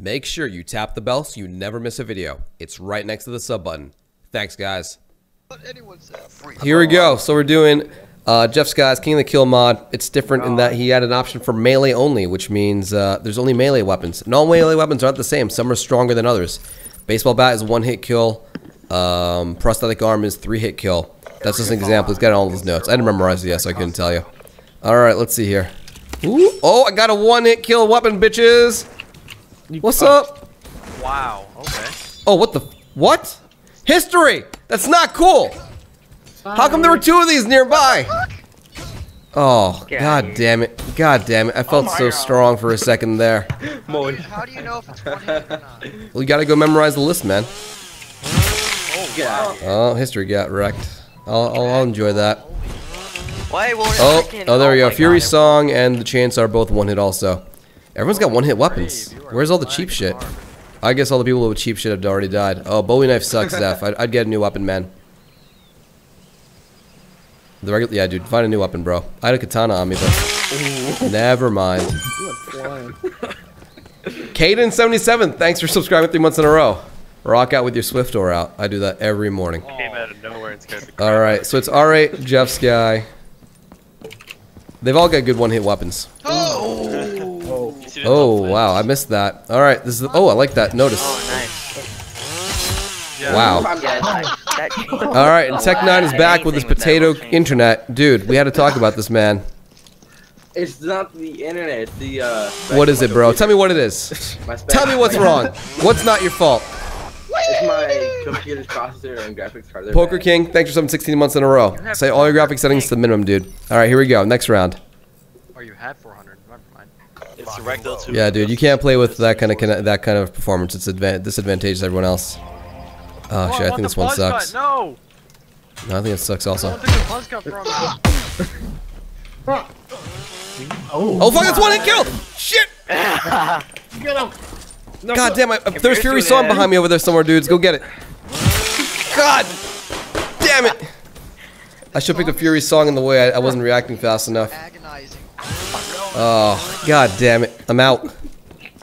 Make sure you tap the bell so you never miss a video. It's right next to the sub button. Thanks, guys. Here we go. So we're doing uh, JeffSkye's King of the Kill mod. It's different in that he had an option for melee only, which means uh, there's only melee weapons. And all melee weapons aren't the same. Some are stronger than others. Baseball bat is one hit kill. Um, prosthetic arm is three hit kill. That's just an example. He's got all those notes. I didn't memorize it yet, so I couldn't tell you. All right, let's see here. Ooh, oh, I got a one hit kill weapon, bitches. What's up? Wow. Okay. Oh, what the? What? History! That's not cool! How come there were two of these nearby? Oh, god damn it. God damn it. I felt oh so strong for a second there. How do you know if it's one hit or not? Well, you gotta go memorize the list, man. Oh, Oh, history got wrecked. I'll, I'll, I'll enjoy that. Why won't it Oh, oh, there we oh go. Fury God, Song and the Chainsaw are both one hit also. Everyone's got one hit weapons. Where's all the cheap shit? I guess all the people with cheap shit have already died. Oh, Bowie knife sucks, Zeph. I'd, I'd get a new weapon, man. The regular, yeah, dude, find a new weapon, bro. I had a katana on me, but never mind. Caden77, thanks for subscribing three months in a row. Rock out with your Swiftor out. I do that every morning. Came out of nowhere and scared the crap All right, so it's R8, JeffSkye. They've all got good one-hit weapons. Oh! You see the Oh wow, I missed that. All right, this is. Oh, I like that. Notice. Oh, nice. Yeah. Wow. Yeah, nice. That All right, and Tech Nine is back with his Anything with potato internet, dude. We had to talk about this man. It's not the internet. It's the uh. What is it, bro? Tell me what it is. Tell me what's wrong. What's not your fault? It's my computer's processor and graphics card. They're Poker bad. King, thanks for some 16 months in a row. Say all your graphic settings to the minimum, dude. All right, here we go. Next round. Or you had 400. Never mind. It's a ragdoll too. Yeah, dude, you can't play with that kind of kinda- that kind of performance. It's advan- disadvantageous to everyone else. Oh shit, I think this one sucks. No. No, I think it sucks also. don't think the buzz cut from. Oh. oh fuck, that's one hit kill! Shit! God damn it! There's you're Fury Song it- behind me over there somewhere, dudes. Go get it. God damn it! I should have picked a Fury Song in the way. I, I wasn't reacting fast enough. Agonizing. Oh, god damn it! I'm out.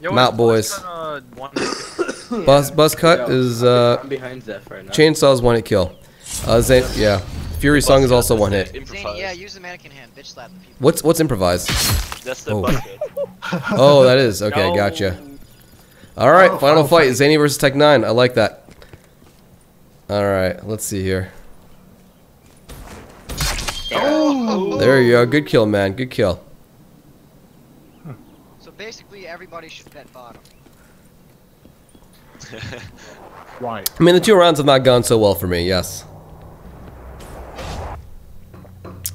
Yo, I'm out, is boys. Buzz cut, uh, one- Buzz Buzz Cut is uh, I'm behind Zeph right now. Chainsaw's one hit kill. Uh, Zane, yeah. Fury Song is also one hit. Zany, yeah, use the mannequin hand. Bitch slap the people. What's what's improvised? That's the Oh. bucket. Oh, that is okay. No. Gotcha. All right, final fight: Zany versus Tech Nine. I like that. All right, let's see here. There you go. Good kill, man. Good kill. So basically, everybody should bet bottom. Why? I mean, the two rounds have not gone so well for me. Yes.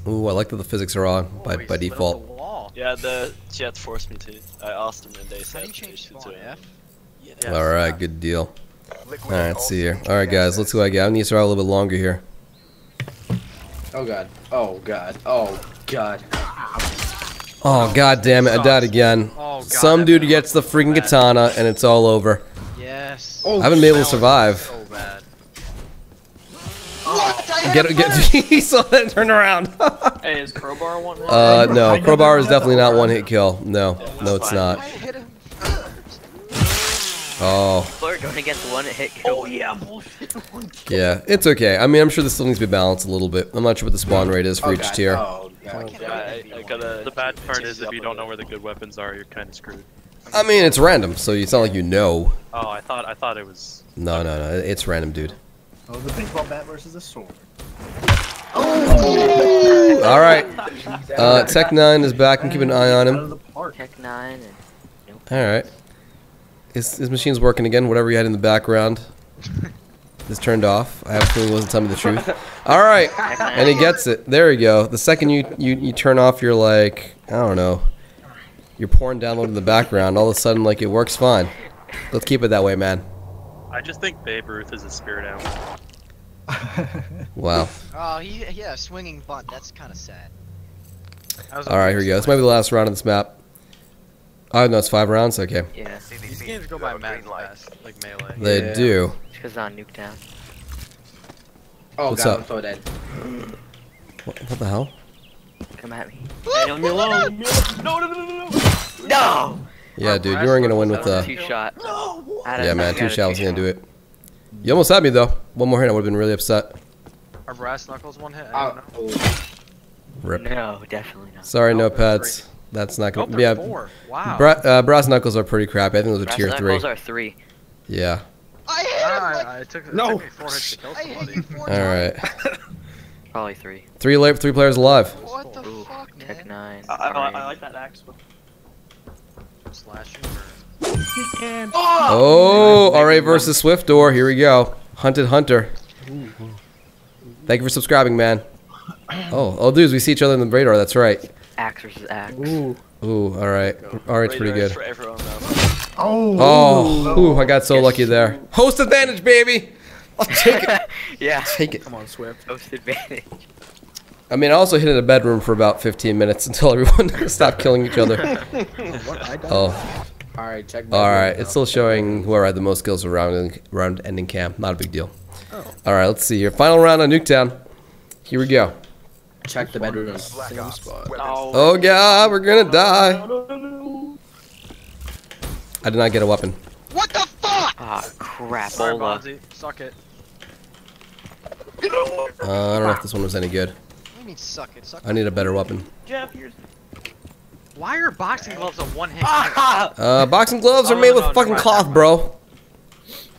Ooh, I like that the physics are on by, Oh, by default. the. Yeah, the chat forced me to. I asked them and they said do they should do it. F? Yes. All right, good deal. All right, let's see here. All right, guys, let's see what I get. I need to survive a little bit longer here. Oh god. Oh god. Oh god. Oh god damn it! I died again. Oh, God, Some dude bad. gets the freaking katana and it's all over. Yes. Oh, I haven't been able to survive. So bad. Get get. He saw that turn around. Hey, is crowbar one? uh, no, crowbar is definitely not one hit kill. No, no, it's I not. hit. Oh, People are going against one hit kill. Oh yeah. yeah, it's okay. I mean, I'm sure this still needs to be balanced a little bit. I'm not sure what the spawn rate is for Oh, each god. tier. Oh god. Yeah, I, I gotta. The bad part is if you don't know where the good weapons are, you're kind of screwed. I mean, it's random, so it's not like you know. Oh, I thought I thought it was. No, no, no, it's random, dude. Oh, the baseball bat versus the sword. All right, uh, Tech Nine is back. and keep an eye on Out of him. the park. Tech nine All right. His, his machine's working again. Whatever you had in the background is turned off. I have a feeling he wasn't telling me the truth. All right, and he gets it. There you go. The second you, you, you turn off your like I don't know, your porn download in the background, all of a sudden like it works fine. Let's keep it that way, man. I just think Babe Ruth is a spirit animal. Wow. Oh, he yeah, swinging bunt. That's kind of sad. That was a All right, here we go. This might be the last round of this map. Oh no, it's five rounds. Okay, yeah. See these games go by mad fast, like melee. they Yeah. do. Because on Nuketown. Oh What's god, up? I'm so dead. What, what the hell? Come at me. Hey, leave me alone. leave me alone. No, no, no, no, no. No! Yeah, dude, you weren't gonna win with the. Two shot. No. Yeah, man, two shots gonna do it. You almost had me though. One more hit, I would have been really upset. Are brass knuckles one hit? I Uh, don't know. oh, Rip. No, definitely not. Sorry, no, they're. That's not gonna. they're Yeah, four. Wow. bra- uh, brass knuckles are pretty crappy. I think those are Brass tier three. Brass knuckles are three. Yeah. I hit him like Ah, I took, No. took me four hits to kill I hit somebody. you four All times. right. Probably three. Three la- three players alive. What the Ooh, fuck, Tech nine. I, I, I like that axe. Slashing or... Oh, RA versus Swiftor. Here we go. Hunted Hunter. Thank you for subscribing, man. Oh, oh, dudes, we see each other in the radar. That's right. Axe versus axe. Ooh. Ooh, all right. All right, pretty Radar is good. For. Oh. Oh, ooh, I got so lucky there. Host advantage, baby. I'll take it. yeah. Take it. Come on, Swift. Host advantage. I mean, I also hid in a bedroom for about 15 minutes until everyone stopped killing each other. What? I? Oh, all right, check. all right. It's still showing whoever had the most kills around round ending cam. Not a big deal. All right, let's see here. Final round on Nuketown. Here we go. check the bedroom. Same spot. Oh god, we're gonna die. I did not get a weapon. What the fuck? Ah, crap. Sorry, Ola. Bonzi. Suck it. Uh, I don't know if this one was any good. What do you mean suck it? Suck I need a better weapon. Jeff, here's. Why are boxing gloves a one hit? Ah! Uh, boxing gloves are Oh, made no, with no, fucking never cloth, bro.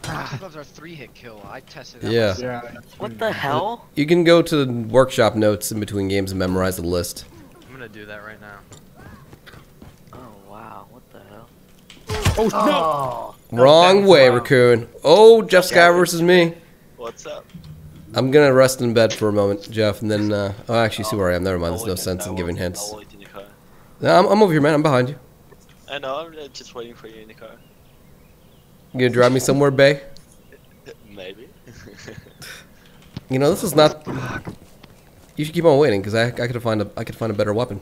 Boxing gloves are three hit kill. I tested that. Yeah. Yeah. What the hell? You can go to the workshop notes in between games and memorize the list. I'm gonna do that right now. Oh, wow. What the hell? Oh, no Wrong way, wow. raccoon. Oh, JeffSkye versus me. What's up? I'm gonna rest in bed for a moment, Jeff, and then uh, oh, I actually see where I am. Never mind. There's no sense in giving hints. I'll wait in the car. No, I'm, I'm over here, man. I'm behind you. I know. I'm just waiting for you in the car. You gonna drive me somewhere, Bay? Maybe. You know, this is not. You should keep on waiting, because I, I could find a I could find a better weapon.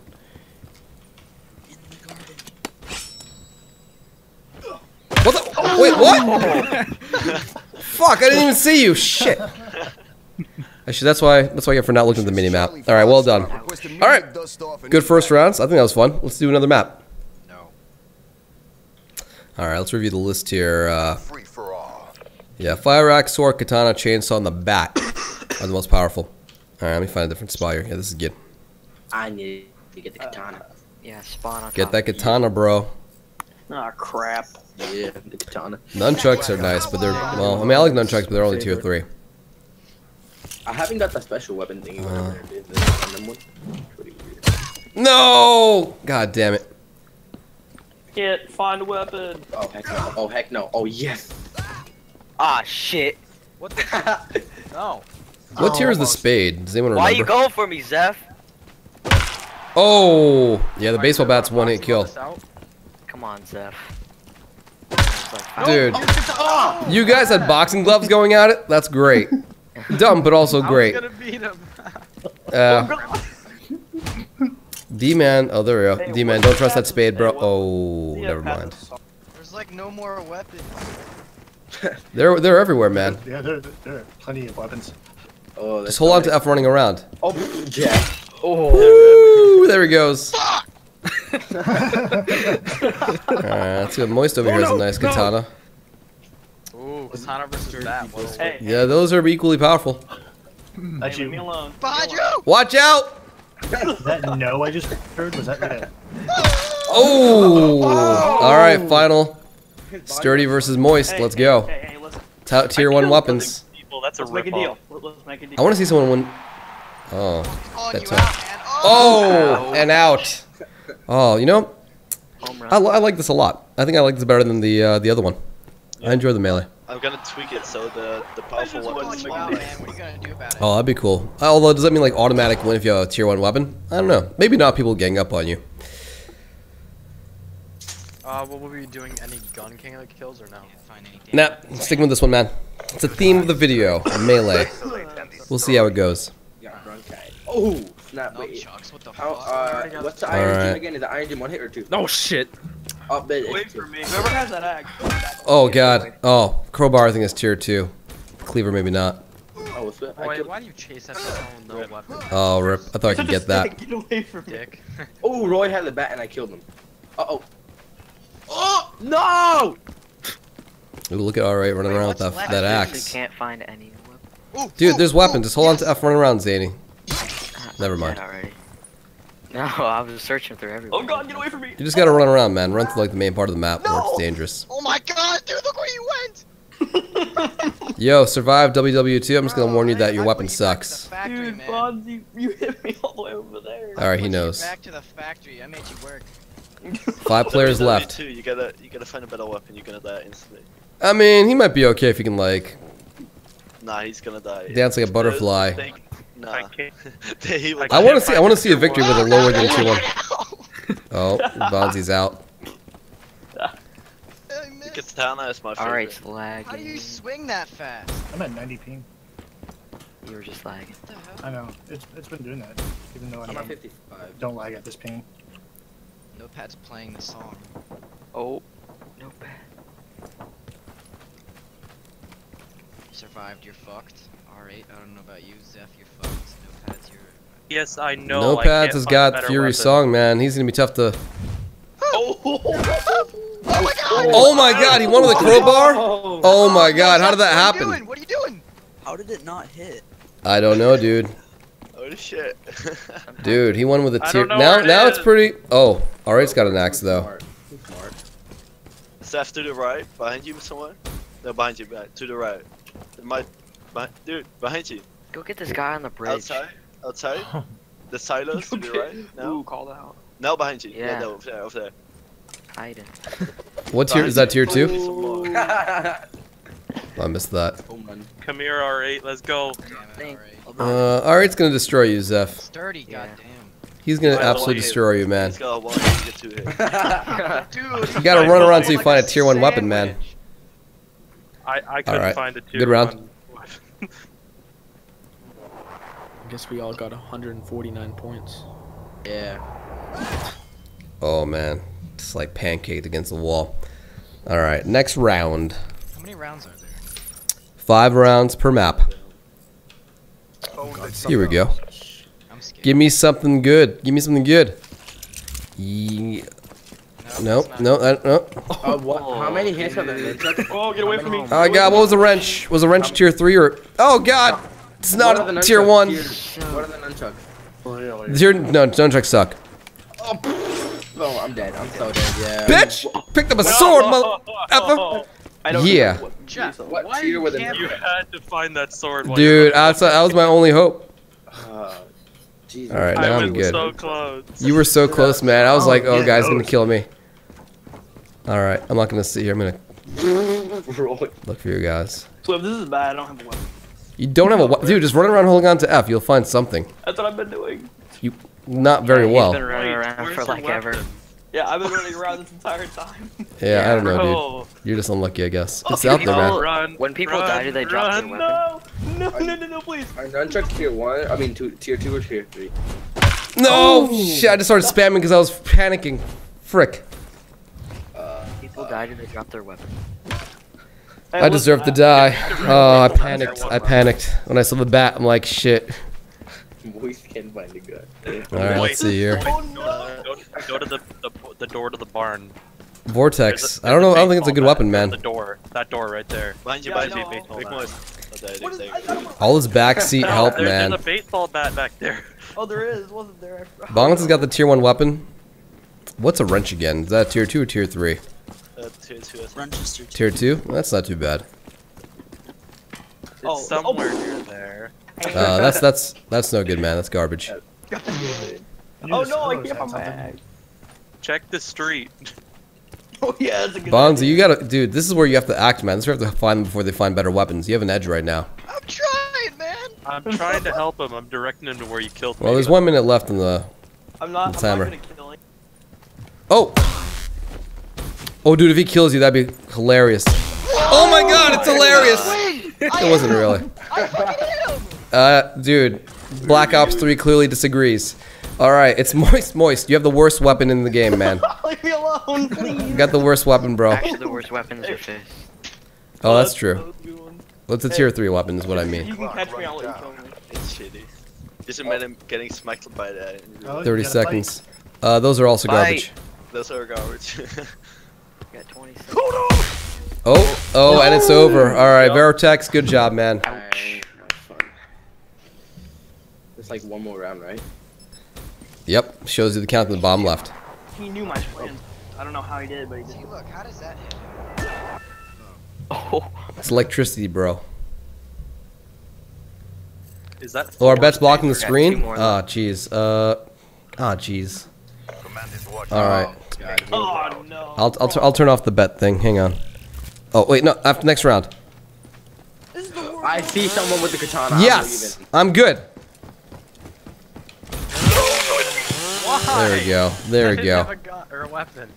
What the? Wait, what? Fuck! I didn't even see you. Shit. Actually, that's why that's why I get for not looking at the mini map. All right, well done. All right, good first rounds. I think that was fun. Let's do another map. No. All right, let's review the list here. Uh, yeah, fire axe, sword, katana, chainsaw, and the bat are the most powerful. All right, let me find a different spot here. Yeah, this is good. I need to get the katana. Yeah, spawn on Get top. that katana, bro. Ah, crap. Yeah, the katana. Nunchucks are nice, but they're well. I mean, I like nunchucks, but they're only two or three. I haven't got the special weapon thingy. Uh. whatever it is, the random one. Pretty weird. No! God damn it! Get find a weapon. Oh heck no! Oh heck no! Oh yes! Ah, shit. What the? no. What tier is the spade? Does anyone Why you remember? going for me, Zeph? Oh, yeah, the baseball bat's one hit kill. This out. Come on, Zeph. Like, Dude, you guys had boxing gloves going at it. That's great. Dumb, but also great. I was gonna beat him. Uh, D-man. Oh, there we go. D-man, don't trust that spade, bro. Oh, never mind. There's like no more weapons. They're they're everywhere, man. Yeah, there, there are plenty of weapons. Oh, that's Just hold on to. F running around. Oh, Jack. Ooh, there he goes. Uh, Alright, let's go. Moist over oh, here has a nice katana. Ooh, katana versus bat. Whoa. Hey, Yeah, those are equally powerful. Hmm. That's leave me alone. Behind you! Watch out! That no I just heard was that yeah. Oh! Alright, final. Sturdy versus moist. Hey, Let's hey, go. Hey, hey, listen. Tier 1 weapons. People, that's a Let's make a deal. Let- Let's make a deal. I want to see someone win. Oh. Calling That you took- out, man. Oh! Oh! And out. Oh, you know. I, I like this a lot. I think I like this better than the uh, the other one. I enjoy the melee. I'm gonna tweak it so the the powerful Calling weapons you make out, a man. What are you gonna do about it? Oh, that'd be cool. Although, does that mean like automatic win if you have a tier 1 weapon? I don't know. Maybe not people gang up on you. Uh, will we be doing any gun king of the kills or no? Can't Nah, damn sticking with this one, man. It's a theme of the video, melee. We'll see how it goes. Yeah, Bronchi. Oh, snap! weapons. Wait. Nunchucks, what the How? fuck? Uh, what's the iron Alright. gym again? Is the Iron Jim one hit or two? No shit. Oh, but Wait for me. Whoever has that axe. Oh god. Oh, crowbar I think is tier two. Cleaver maybe not. Oh, what's that? I Wait, why do you chase after someone with no weapon? Oh rip. I thought I could get that. Get away from me. Dick. Oh, Roy had the bat and I killed him. Uh oh. Oh no! Ooh, look at R8 running Wait, around with that, left? that axe. can't find any. Ooh, Dude, ooh, there's weapons. Just hold on to F running around, Zany. Never mind. already. No, I was searching through everywhere. Oh god, get away from me! You just gotta run around, man. Run through like the main part of the map where it's dangerous. Oh my god, dude, look where you went! Yo, survive WW2. I'm just gonna warn you that your weapon you sucks. factory, Dude, man. Fonzie, you hit me all the way over there. All right, he knows. Back to the factory. I made you work. Five players left. Too, you gotta you gotta find a better weapon. You're gonna die instantly. I mean, he might be okay if he can like Nah, he's gonna die. dance like a butterfly. They- nah. I can't. He will- I want to see. I want to see a victory with a lower than two one. Oh, Bonzi's out. I missed. Katana is my favorite. Alright, it's lagging. How do you swing that fast? I'm at 90 ping. You were just lagging. What the hell? I know. It's, it's been doing that. Even though I I'm don't, at 55. don't lag at this ping. Notepad's playing the song. Oh, no bad. Survived, you're fucked. Alright, I don't know about you, Zeph, you're fucked. Notepad's, you're. Yes, I know. I Notepads has got better Fury's weapon. song, man. He's gonna be tough to. Oh, Oh my god! Oh my God! He won with a crowbar. Oh, oh my God! How did that What are you happen? What are you doing? How did it not hit? I don't know, dude. Holy shit. Dude, he won with a tier. Now, it now it's pretty. Oh, alright's got an axe though. Smart. Seth to the right, behind you somewhere. No, behind you, back to the right. It might, behind, dude, behind you. Go get this guy on the bridge. Outside, outside. the silos to the right. No, Ooh, called out. no, behind you. Yeah, Yeah. no, over there, over there. Hiding. What tier is that? Tier two? Need. I missed that. oh. Come here, R8, let's go. Damn it, Thank- alright. Uh, alright's gonna destroy you, Zeph. Sturdy, Yeah. goddamn. He's gonna By absolutely way, destroy you, man. He's got a one, you get. Dude, You gotta run around till you like find a a tier one weapon, man. I, I couldn't Alright, find a tier good round. one weapon. I guess we all got 149 points. Yeah. Oh man, just like pancaked against the wall. All right, next round. How many rounds are there? Five rounds per map. Oh, Here we go. I'm. Give me something good. Give me something good. Ye- No, that's no, I, no. Uh, what? How many hits have the Oh, get away from me. Oh god, what was the wrench? Was the wrench tier three or? Oh god, it's What are not the tier one. Tier- What are the nunchucks? Really? Tier no, don't suck. Oh, I'm dead. I'm so dead. Yeah. Bitch, picked up a sword, mother. I don't Yeah. know what- Jeff, What why are tier you were the? You had to find that sword. Dude, you were- that's, that was my only hope. Uh, Jesus. All right, now was I'm good. so close. You were so close, man. I was Oh, like, oh, yeah, guy's gonna kill me. All right, I'm not gonna sit here. I'm gonna Roll. look for you guys. So if this is bad, I don't have a weapon. You don't have a we- dude. Just run around holding on to F. You'll find something. That's what I've been doing. You not very Yeah, well. He's been running around where's for like ever. Yeah, I've been running around this entire time. Yeah, I don't know, dude. You're just unlucky, I guess. Oh, It's out there, people- man. Run. When people run, die, do they drop their run, weapon? No, no, no, no, no, please. Are nunchucks tier one? I mean, two, tier two or tier three? No, oh. shit! I just started spamming because I was panicking. Frick! People die, do they drop their weapon? Hey, I deserve to die. Oh, I- Oh, I panicked. I panicked when I saw the bat. I'm like, shit. Boys can find a gun. All right, let's see here. Oh, no. Go, go to the, the the door to the barn. There's Vortex. a- I don't know. I don't think it's a good weapon, man. The door. That door right there. Behind you, Yeah, I behind you. know. Big noise. There, What is, there, I there. thought it was- All his backseat help, there- man. There's a baseball bat back there. Oh, there is. Wasn't there? Bongs has got the tier one weapon. What's a wrench again? Is that tier two or tier three? Uh, tier two, I think. Tier two? That's not too bad. It's Oh, somewhere near there. Uh, that's that's that's no good, man. That's garbage. Oh no, I can't my bag. Check the street. oh yeah, that's a good Bonzi, idea. you gotta, dude. This is where you have to act, man. This is where you have to find them before they find better weapons. You have an edge right now. I'm trying, man. I'm trying to help him. I'm directing him to where you killed me. Well, there's one minute left in the. I'm not. the timer. I'm not gonna kill him. Oh. Oh, dude, if he kills you, that'd be hilarious. Oh my God, it's hilarious. Wait, It wasn't really. I hit him. Uh, dude, Black Ops 3 clearly disagrees. All right, it's moist, moist. You have the worst weapon in the game, man. Leave me alone, please. You got the worst weapon, bro. Actually, the worst weapon is your fist. Oh, that's true. What's a tier three weapon? Is what I mean. You mean. can catch me. I'll let you kill me. It's shitty. Just imagine getting smacked by that. Oh, 30 seconds. Uh, those are also garbage. Those are garbage. got 26. Oh, oh, and it's over. All right, Vortex, good job, man. Alright, that was fun. It's like one more round, right? Yep, shows you the count in the bottom left. He knew my plan. I don't know how he did, but he did. See, look, how does that hit? Oh, It's electricity, bro. Is that? Oh, our bet's blocking the screen? more Ah, jeez. Uh, ah, jeez. All right. Oh, God. Oh no. I'll, I'll, t- I'll turn off the bet thing. Hang on. Oh, wait, no, after next round. This is the. I see someone with the katana. Yes! I'm good. Why? There we go. There we go. have a gun or a weapon.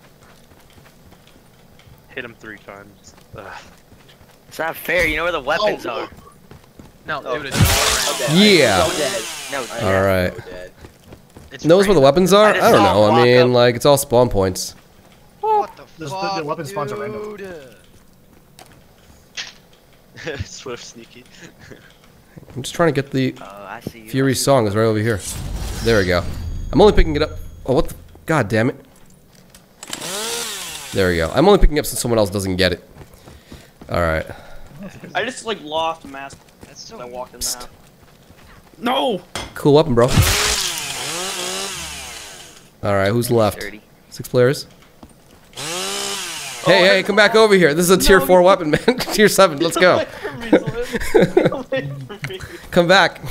Hit him three times. Ugh. it's not fair. You know where the weapons oh. are. No, Oh. it would have I'm oh, dead. Yeah. So dead. No, I yeah. All right. So dead. It's Knows where the weapons are? I I don't know. I mean, up. like, it's all spawn points. What the This- the- fuck, the weapon spawns are random. Swift sneaky. I'm just trying to get the Oh, you. Fury song is right over here. There we go. I'm only picking it up. Oh, what the? God damn it. There we go. I'm only picking up so someone else doesn't get it. All right. I just like lost mask That's so I walked in the house. No! Cool weapon, bro. All right, who's left? Dirty. Six players. Oh, hey, hey, come back over here. This is a tier No, four weapon, man. tier seven. Let's go. come back.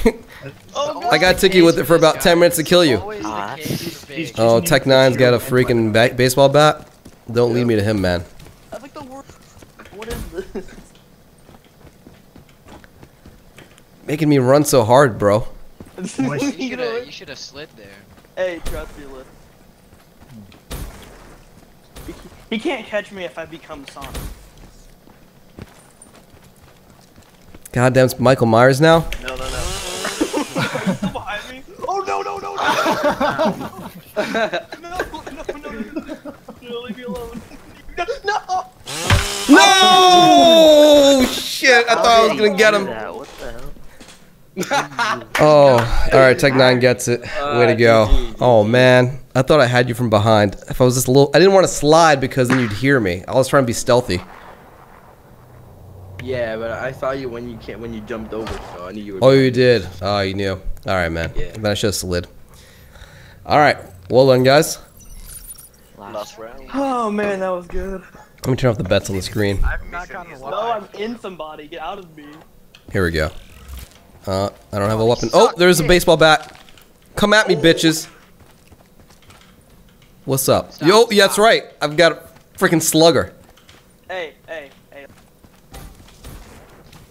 Oh, I got Tiki with it for about 10 minutes to kill you. Always the case for He's big. Oh, choosing Tech you Nine's for got a freaking ba- baseball bat. Don't lead me to him, man. That's like the worst. What is this? Making me run so hard, bro. You should have you should have slid there. Hey, trust me, Liv. He- He can't catch me if I become Sonic. Goddamn, it's Michael Myers now. No, no, no. Still behind me? Oh no no no no! no no no no! No, leave me alone. No! No! Shit, I thought I was gonna get him. What the hell? Oh, all right, Tech Nine gets it. Way to go. Uh, oh man, I thought I had you from behind. If I was just a little, I didn't want to slide because then you'd hear me. I was trying to be stealthy. Yeah, but I saw you when you can't when you jumped over, so I knew you were. Oh, you did. Oh, you knew. All right, man. Yeah. Then I should have slid. All right, well done, guys. Last round. Oh man, that was good. Let me turn off the bets on the screen. I've not gotten a No. I'm in somebody. Get out of me. Here we go. Uh, I don't have a weapon. Oh, there's a baseball bat. Come at me, bitches. What's up? Stop, Yo, yeah, that's right. I've got a freaking slugger. Hey, hey, hey.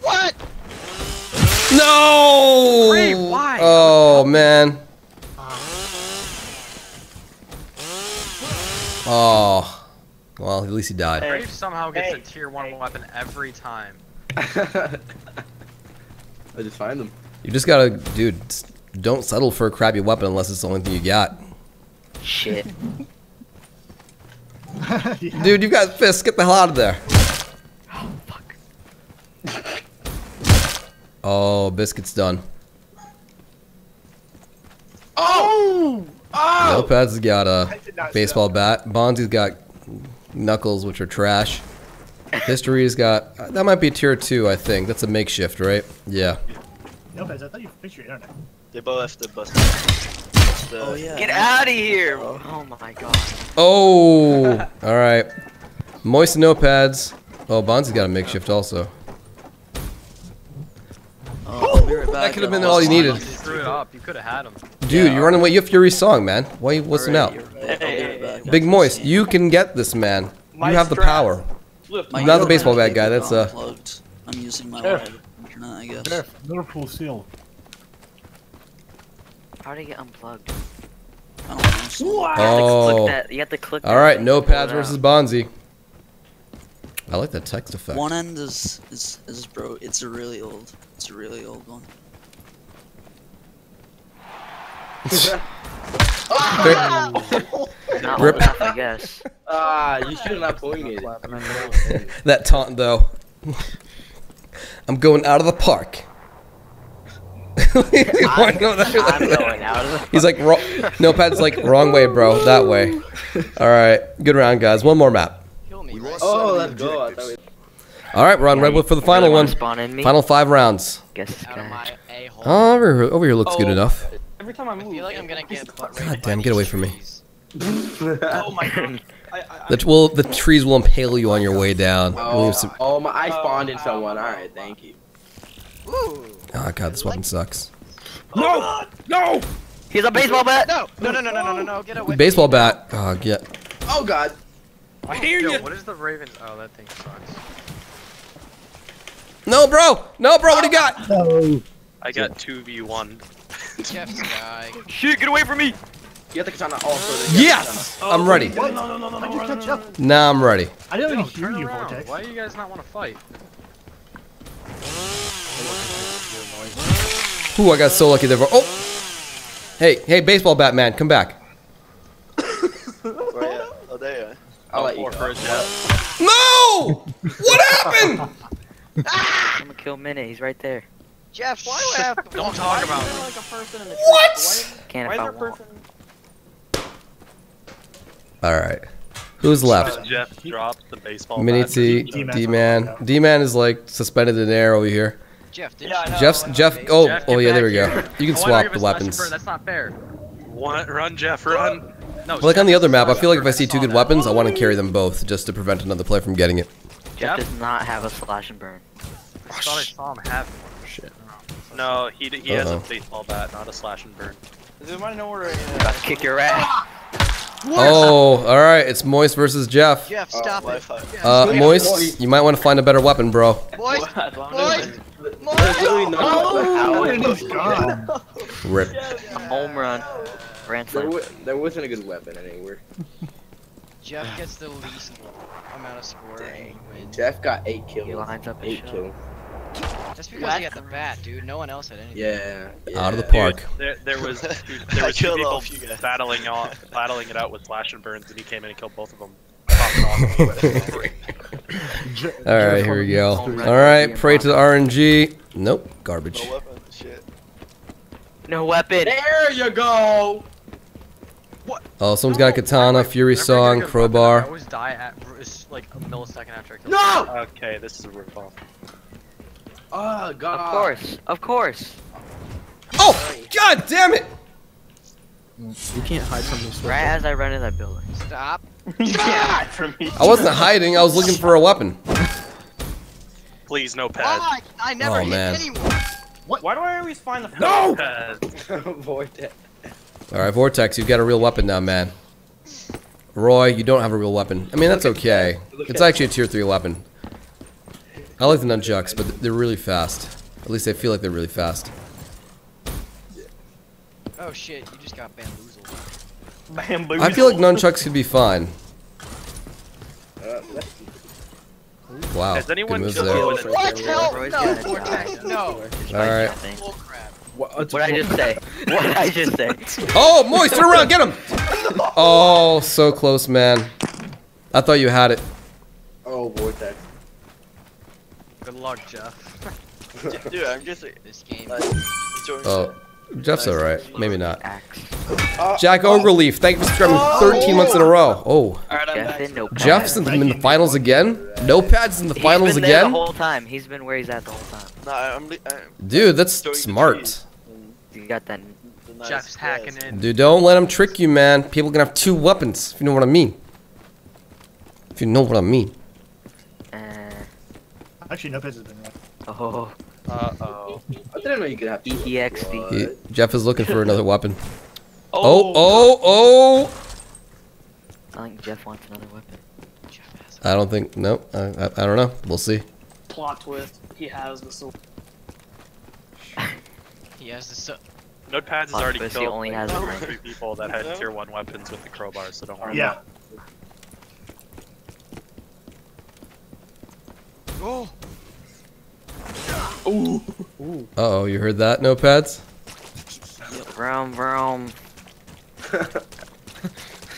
What? No! Ray, why? Oh, man. Oh. Well, at least he died. Hey. Brave somehow gets Hey. a tier one weapon every time. I just find them. You just gotta, dude, don't settle for a crappy weapon unless it's the only thing you got. Shit. Yeah. Dude, you got fists. Get the hell out of there. Oh, fuck. oh, Biscuit's done. Oh! Oh! Lopez has got a I did not see baseball bat. Bonzi's got knuckles, which are trash. History's got that might be tier two, I think. That's a makeshift, right? Yeah. No, guys, I thought you fixed your internet. They both have the bus. The, Oh yeah. Get out of here! Oh my god. Oh, all right. Moist notepads. Oh, Bonzi's got a makeshift also. Oh, I'll right. That could have been all you sign needed. on You this screwed it video. up. You could have had him. Dude, you're running away. You have Fury song, man. Why you listening out? Right. I'll right back. Big Moist, you can get this, man. My You have the power. Lift. My not the baseball bat guy, that's, uh, unplugged. I'm using my There. live internet, I guess. There, Liverpool seal. How do you get unplugged? I don't know. so- You have to Oh. click that. You have to click. All that right, thing to pull notepads it versus. Bonzi. I like that text effect. One end is is is bro. It's a really old. It's a really old one. Not Rip. old enough, I guess. Ah, you should have not pointed. That taunt though. I'm going out of the park. You wanna? I'm going out of the. He's like, wrong. Notepad's like, wrong way, bro. That way. All right, good round, guys. One more map. Kill me. me, right? Oh, let's go. We- All right, we're on Redwood for the final really one. Spawn in me? Final five rounds. Guess this Out of guy. Oh, over here, over here looks good Oh. enough. Every time I I feel like I'm gonna get God damn, get away from me. Oh my god. I, I, I, The, well, the trees will impale you on your oh way down. We'll Oh, some- oh my! I oh spawned in someone. All right, thank you. Woo! Oh god, this weapon sucks. no! No! He's a baseball bat! No! No, no, no, no, no, no, no, get away. Baseball bat. Oh, get. Oh god. I hear Yo, you! what is the Raven? Oh, that thing sucks. No, bro. No, bro. What do you got? No. I got 2v1. Jeff's guy. Shit, get away from me! You have the katana also. then you have Yes, I'm ready. No, no, no, no, no, no, catch up. Now I'm ready. I didn't Yo, even hear turn you, around. Vortex. Why do you guys not want to fight? Ooh, I got so lucky there. Oh. Hey, hey, baseball Batman, come back. Where ya? Oh, there you are. Oh, I'll let you Or go. for a jet. No! What happened? Ah! I'm gonna kill Minute, he's right there. Jeff, why do I have to Don't talk about Is it. there like a person in the What? Can't Why if is I there a person? All right. Who's left? Did Jeff drop the baseball Mini bat? T, D-Man's D man. D man is like suspended in air over here. Jeff, did Yeah, I. Jeff's Jeff. Oh, Jeff, oh get yeah, there we go. here. You can swap the a slash and weapons. That's not fair. One, run, Jeff, run! No. Well, like on the other map, I feel like if I see two good that. weapons, I want to carry them both just to prevent another player from getting it. Jeff Jeff? does not have a slash and burn. I thought I saw him have it. Shit. Oh, no, he, he has a uh-huh. baseball bat, not a slash and burn. Does anybody know where? Uh, About to kick your ass. Oh, all right. It's Moist versus Jeff. Jeff, Oh, stop it. Wi-Fi. Uh, Moist, you might want to find a better weapon, bro. Boys, What? boys, There's really no Oh, weapon. and he's gone. Rip. A home run. Grand There, slam. wa- there wasn't a good weapon anywhere. Jeff gets the least amount of score and he wins. Jeff got eight kills. He lines up his Eight shot. kills. Just because he got the bat, dude. No one else had anything. Yeah. Out of the park. There, there was, dude, there was two people all you guys. battling, off, battling it out with slash and burns, and he came in and killed both of them. Popped it off. All right, here we go. All right, pray to the. RNG. Nope, garbage. No weapon. Shit. No weapon. There you go. Oh, someone's got a katana, Fury Whenever I Song, get a good weapon, I crowbar. always die at it's like a millisecond after I kill No! okay, this is a rip off. Oh god. Of course. Of course. Oh, god damn it! You can't hide from this. Right as I run in that building. Stop. Yeah, for me. I wasn't hiding. I was looking for a weapon. Please, no pad. Why? I never Oh, hit man. anyone. Why do I always find the No! Pad. Vortex. All right, Vortex, you've got a real weapon now, man. Roy, you don't have a real weapon. I mean, that's okay. It's actually a tier three weapon. I like the nunchucks, but they're really fast. At least I feel like they're really fast. Oh shit, you just got bamboozled. Bamboozled? I feel like nunchucks could be fine. Uh, Wow, Has anyone moves killed there. you All with a What? Hell no, gonna Vortex, die. no. right. Bull crap. What I just say? What did I just say? Oh, Moist, turn around, get him! Oh, so close, man. I thought you had it. Oh, boy, Vortex. Good luck, Jeff. Dude, I'm just This game. like Oh, Jeff's alright. Maybe not. Uh, Jack Ogreleaf, thank you for subscribing 13 months in a row. Oh, Alright, Jeff in no pad. Jeff's in the, in the finals again? No pads in the He's finals been there again? the whole time. He's been where he's at the whole time. No, I'm, I'm Dude, that's smart. You got that. nice Jeff's hacking grass. in. Dude, don't let him trick you, man. People can have two weapons, if you know what I mean. If you know what I mean. Actually, no pits has been right. oh. Uh oh. I didn't know you could have two. EXD. He, Jeff is looking for another weapon. Oh, oh, oh! I think Jeff wants another weapon. Jeff has. I don't think, No, I, I, I don't know. We'll see. Plot twist. He has the sword. He has the sword. Notepads has Fuck, already Pussy killed only like, has two or three people that had tier one weapons with the crowbar, so don't worry. Yeah. Oh Uh oh, you heard that, no pads? Vroom, vroom.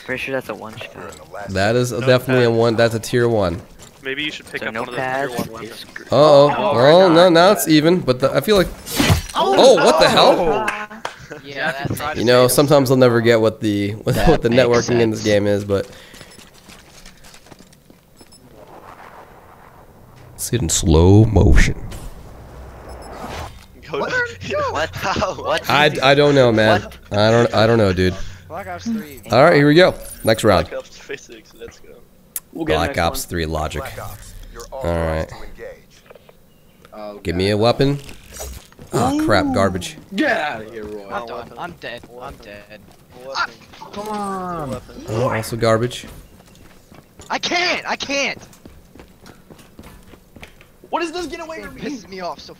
Pretty sure that's a one shot. That is definitely a one. That's a tier one. Maybe you should pick So up no one of the tier pads. one weapons. Uh oh. No, Oh, no, now it's even. But the, I feel like. Oh, what the hell? yeah, that's You know, sometimes I'll never get what the what, what the makes networking in this game is, but See it in slow motion. Go what? How? What? I, I don't know, man. I don't I don't know, dude. Black Ops 3. All right, here we go. Next round. Black Ops physics. Let's go. We'll get Black Ops one. 3 logic. Ops, you're All right. authorized to engage. Oh, Give God. me a weapon. Oh crap, garbage. Get out of here, Roy. I'm done. I'm dead. I'm dead. Weapon. Ah, come on. Oh, also garbage. I can't! I can't! What is this? Get away from me! pisses me off so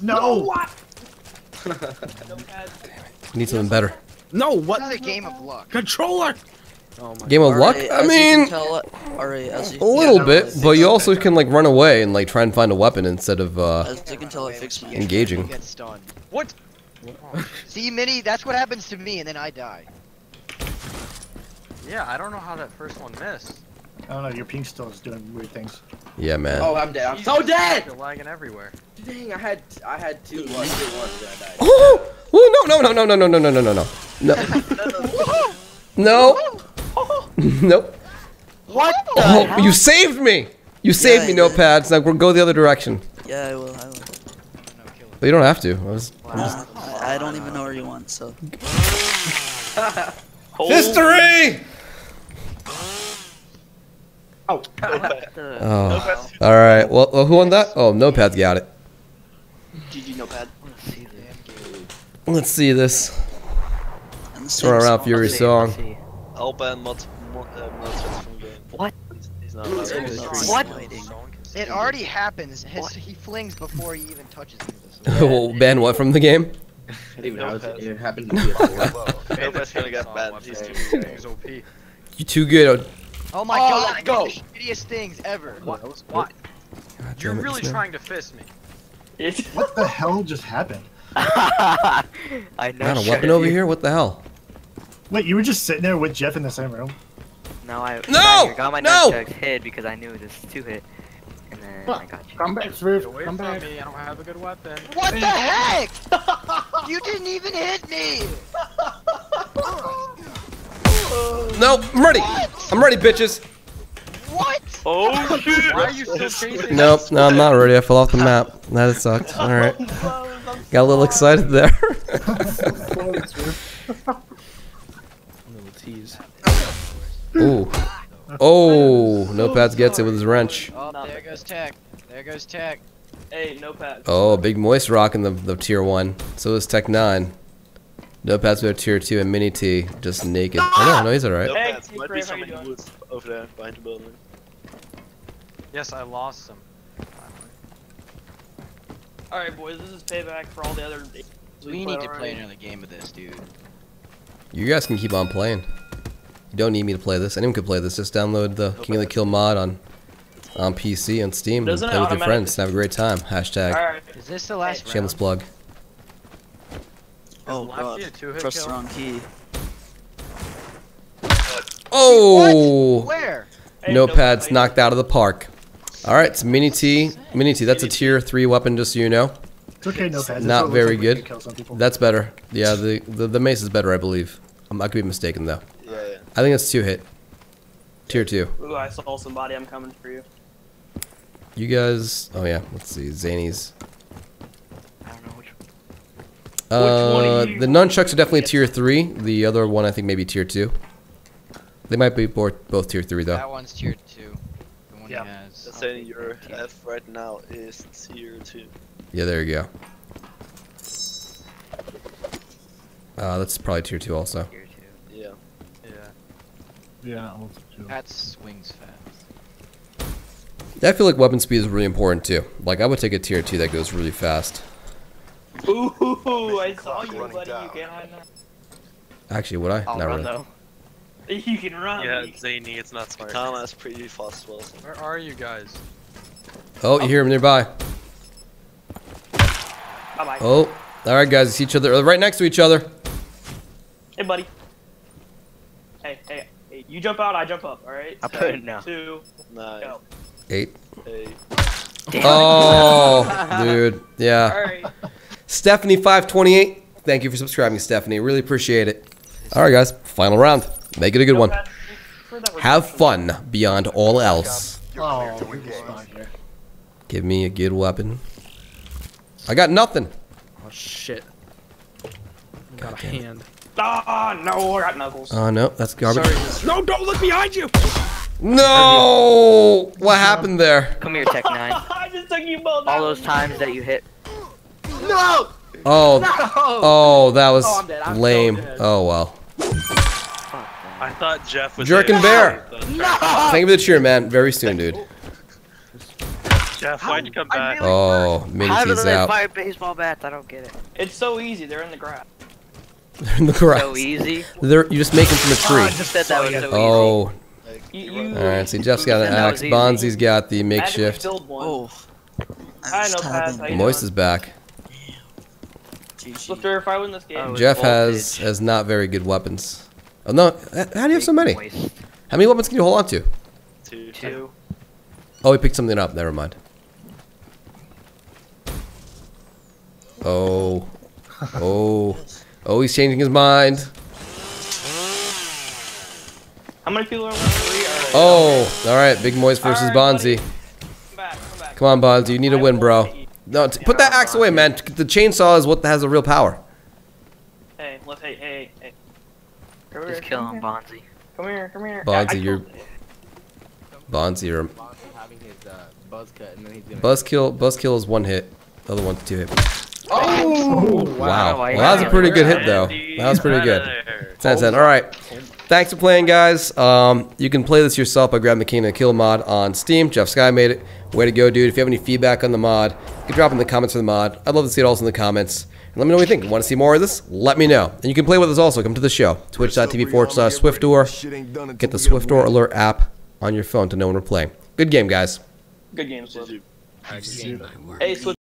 No! What? Need something better. No, It's what? not a game of luck. Controller. Oh my. Game of luck? Alright, I mean, tell, alright, as you, a little no, bit, but you also can like run away and like try and find a weapon instead of uh, as you can tell, I fixed my. Engaging. get. What? See, Minnie, that's what happens to me, and then I die. Yeah, I don't know how that first one missed. I don't know, your ping still is doing weird things. Yeah, man. Oh, I'm dead. I'm so dead. You're lagging everywhere. Dang, I had I had two one, two one, and I died. Oh, oh no no no no no no no no no no no no no nope. What the Oh, hell? you saved me. You saved me, I did. notepads. Now we'll go the other direction. Yeah, I will. I will. But you don't have to. I was, I'm just... Uh, I, I don't even know where you want, so. History. Oh. Oh. All right. Well, well, who won that? Oh, notepads got it. GG notepad. Let's see this. And the Throw same around song. Fury song. I'll ban mod, mod, uh, mod from game. What? He's, he's not allowed to. It's What? It already happens. His, he flings before he even touches me. well, ban what from the game? I didn't even know it, it happened to be a four. Nobody's gonna get banned. He's too OP. You too good. Oh my Oh, god, let's go. the shittiest things ever. What? What? God You're damn it, really trying to fist me. What the hell just happened? I know. Not a weapon over here. What the hell? Wait, you were just sitting there with Jeff in the same room? No, I No! I got my No! nunchucks hid because I knew this two hit, and then I got you. Come back, Swift. away Come back. me. I don't have a good weapon. What the heck? you didn't even hit me. No, I'm ready. I'm ready, bitches. What? Oh shit! Why are you still chasing Nope, no, I'm not ready. I fell off the map. That sucked. All right. Got a little excited there. Little tease. Ooh. Oh, Notepads gets it with his wrench. Oh, there goes Tech. There goes Tech. Hey, notepad. Oh, big moist rock in the, the tier one. So is Tech Nine. Notepads with tier two and Mini T just naked. Oh no, no, he's alright. Hey, Notepads. Might be Brave, how some you in the doing? woods over there behind the building. Yes, I lost him. Alright, boys, this is payback for all the other. We need to play already. another game of this, dude. You guys can keep on playing. You don't need me to play this. Anyone can play this. Just download the King of the Kill mod on on PC and Steam and Doesn't it play with your friends and have a great time. Hashtag Alright. Is this the last shameless round? plug. Oh Lefty god. a two-hit Press the wrong key. Oh! Where? Notepads notepad. knocked out of the park. All right, it's Mini T. Mini T. That's a tier three weapon, just so you know. It's okay, no pads. Not very good. Kill some people. That's better. Yeah, the, the the mace is better, I believe. Um, I could be mistaken though. Yeah, yeah. I think it's two hit. Tier two. Ooh, I saw somebody. I'm coming for you. You guys. Oh yeah. Let's see. Zanies. I don't know which. Uh, one of you- the nunchucks are definitely tier three. The other one, I think, maybe tier two. They might be both both tier three though. That one's tier two. The one Yeah. he has. Just saying your F right now is tier 2. Yeah, there you go. Uh, that's probably tier two also. Tier two. Yeah. Yeah. Yeah, also two. That swings fast. I feel like weapon speed is really important too. Like I would take a tier two that goes really fast. Ooh, I saw you, buddy. Down. You can't hide. Actually, would I? I'll not run, though. You can run. Yeah, it's zany. It's not smart. Thomas, pretty fast, Wilson. Where are you guys? Oh, you oh. hear him nearby. Bye bye. Oh, all right, guys. See each other. Uh, right next to each other. Hey, buddy. Hey, hey, hey. You jump out. I jump up. All right. I put it now. Two. Nine. Go. Eight. Eight. Damn. Oh, dude. Yeah. All right. Stephanie528, thank you for subscribing, Stephanie. Really appreciate it. All right, guys, final round. Make it a good one. Have fun beyond all else. Give me a good weapon. I got nothing. Oh, shit. Got a hand. Ah, oh, no, I got knuckles. Oh, no, that's garbage. Sorry, no, don't look behind you! No! What happened there? Come here, Tech Nine. I just took you both. All those times that you hit no! Oh, oh, that was Oh, I'm dead. I'm so lame. dead. Oh well. Fuck I thought Jeff was. Jerkin there. Bear. No! Thank you for the cheer, man. Very soon, dude. Jeff, why'd you come back? Oh, that. How do Minty's they out. fire baseball bats? I don't get it. It's so easy. They're in the grass. They're in the grass. So easy. They're, you just make them from a Oh, I tree. just Said that was so Oh, You, you, alright. See, Jeff's got an axe. Bonzi's got the makeshift. build. Oh. I know, Pat. tabbing. How you Moist is back. GG. If I win this game. Oh, Jeff has voltage. has not very good weapons. Oh no! How do you have so many? How many weapons can you hold on to? Two. Two. Oh, he picked something up. Never mind. Oh, oh, oh! He's changing his mind. How many people are left? Three. Oh, all right. Big Moist versus All right. Bonzi. Come back, come back. Come on, Bonzi. You need to I win, bro. Hit. No, t- put that axe away, man. The chainsaw is what has the real power. Hey, let's. Hey, hey, hey. Come here. Just kill him, here. Bonzi. Come here, come here. Bonzi, I- I you're- Bonzi, you're having his uh, buzz cut and then he's gonna. Buzzkill. Buzzkill is one hit. The other one's two hit. Oh! Wow. I Well, that was a pretty good hit, though. That was pretty good. 10 10. All right. Thanks for playing, guys. Um, you can play this yourself by grabbing the King of the Kill mod on Steam. JeffSkye made it. Way to go, dude. If you have any feedback on the mod, you can drop in the comments for the mod. I'd love to see it also in the comments. And let me know what you think. Want to see more of this? Let me know. And you can play with us also. Come to the show. Twitch.tv forward slash Swiftor. Get the Swiftor alert app on your phone to know when we're playing. Good game, guys. Good game, Swift. GG. Hey, Swift.